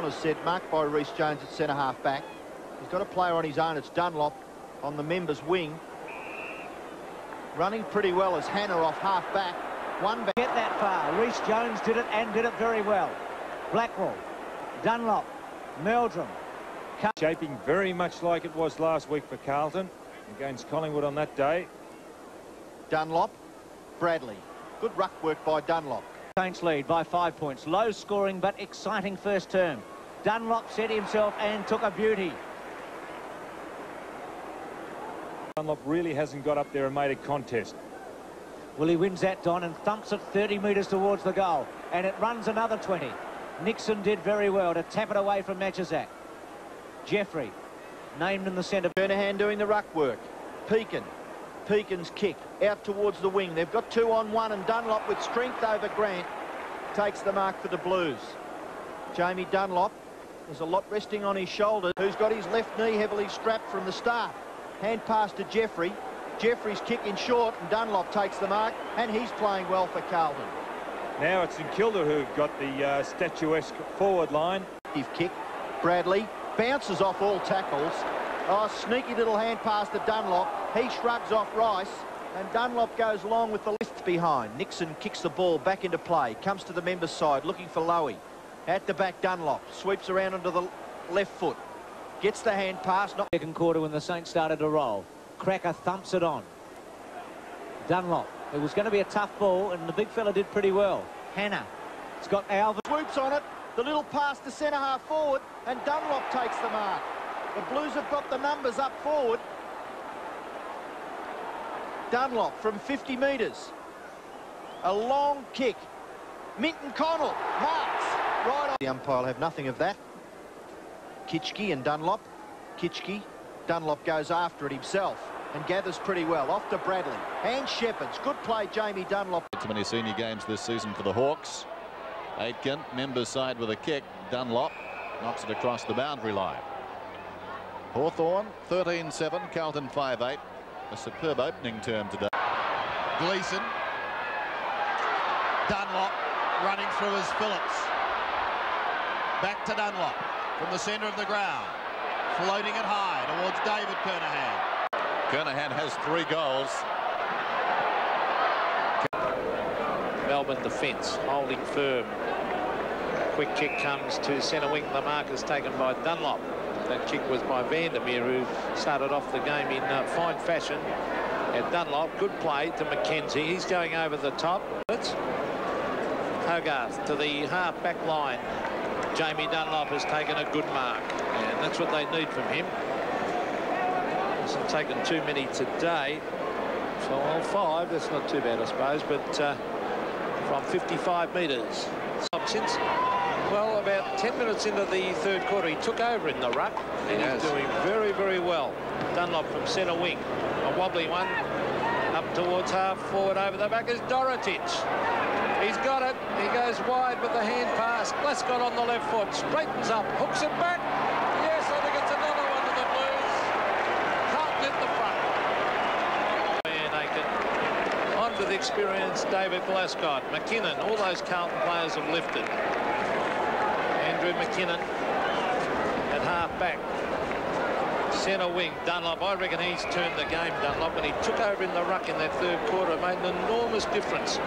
As said, marked by Reece Jones at centre half back. He's got a player on his own. It's Dunlop on the members' wing. Running pretty well as Hanna off half back. One back. Get that far. Reece Jones did it and did it very well. Blackwell, Dunlop, Meldrum. Shaping very much like it was last week for Carlton against Collingwood on that day. Dunlop, Bradley. Good ruck work by Dunlop. Saints lead by five points. Low scoring but exciting first term. Dunlop set himself and took a beauty. Dunlop really hasn't got up there and made a contest. Well, he wins that, Don, and thumps it 30 metres towards the goal. And it runs another 20. Nixon did very well to tap it away from Matchazak. Jeffrey, named in the centre. Kernahan doing the ruck work. Pekin. Pekin's kick out towards the wing. They've got two on one, and Dunlop with strength over Grant takes the mark for the Blues. Jamie Dunlop, there's a lot resting on his shoulder, who's got his left knee heavily strapped from the start. Hand pass to Jeffrey. Jeffrey's kick in short, and Dunlop takes the mark, and he's playing well for Carlton. Now it's St Kilda who've got the uh, statuesque forward line. Kick. Bradley bounces off all tackles. Oh, sneaky little hand pass to Dunlop. He shrugs off Rice, and Dunlop goes along with the left behind. Nixon kicks the ball back into play. Comes to the members' side, looking for Lowy. At the back, Dunlop sweeps around onto the left foot. Gets the hand pass. Not Second quarter when the Saints started to roll. Cracker thumps it on. Dunlop. It was going to be a tough ball, and the big fella did pretty well. Hanna. It's got Alvin. Swoops on it. The little pass to centre half forward, and Dunlop takes the mark. The Blues have got the numbers up forward. Dunlop from 50 metres. A long kick. Minton Connell marks right. The umpire have nothing of that. Kitchke and Dunlop. Kitchke. Dunlop goes after it himself and gathers pretty well. Off to Bradley. And Shepherds. Good play, Jamie Dunlop. Too many senior games this season for the Hawks. Aitken, members side with a kick. Dunlop knocks it across the boundary line. Hawthorn 13-7, Carlton 5-8. A superb opening term today. Gleeson. Dunlop running through his Phillips. Back to Dunlop from the centre of the ground. Floating it high towards David Kernahan. Kernahan has three goals. Melbourne defence holding firm. Quick kick comes to centre wing. The mark is taken by Dunlop. That kick was by Vandermeer, who started off the game in uh, fine fashion. At Dunlop, good play to McKenzie. He's going over the top. Hogarth to the half-back line. Jamie Dunlop has taken a good mark, and that's what they need from him. Hasn't taken too many today. So, well, five, that's not too bad, I suppose, but uh, from 55 metres. Since, well, about 10 minutes into the third quarter, he took over in the ruck, and he's doing very, very well. Dunlop from centre wing. A wobbly one up towards half forward over the back is Dorotich. Wide with the hand pass. Glasgow on the left foot. Straightens up. Hooks it back. Yes, I think it's another one to the Blues. Can't get the front. And Aitken. On with experienced David Glasgow. McKinnon. All those Carlton players have lifted. Andrew McKinnon at half back. Centre wing, Dunlop. I reckon he's turned the game, Dunlop, and he took over in the ruck in that third quarter. Made an enormous difference.